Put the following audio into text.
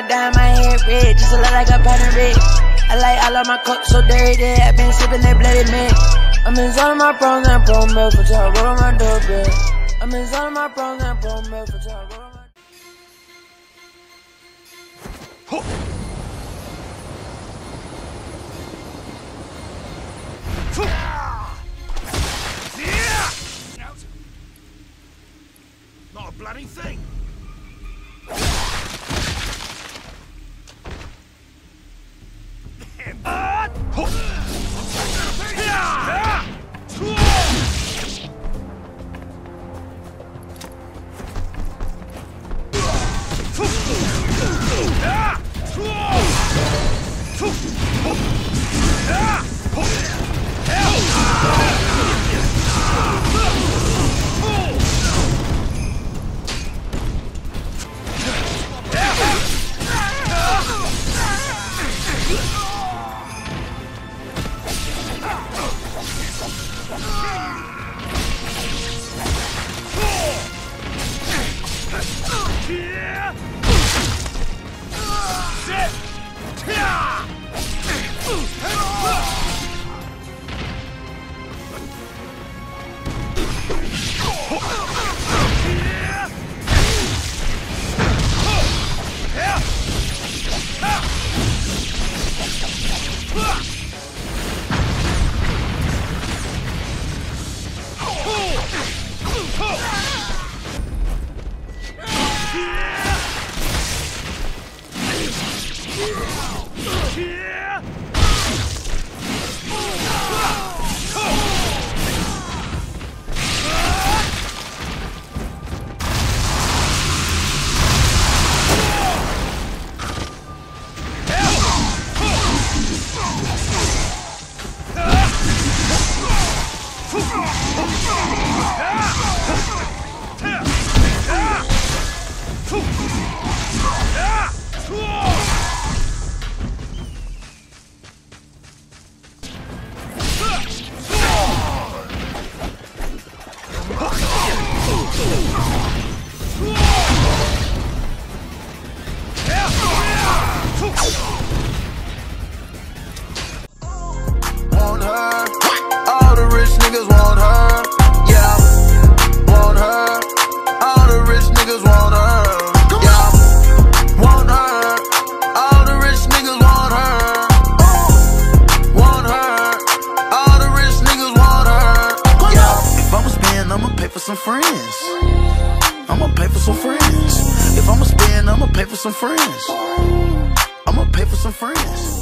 my dime, my head red, just to look like a of red. I like all of my cups so dirty, I've been sipping that bloody man. I'm in zone of my pros and pro milk for top, roll my doorbell. I'm in zone of my pros and pro milk for top, roll my Not a bloody thing. Want some friends. I'ma pay for some friends. If I'ma spend, I'ma pay for some friends. I'ma pay for some friends.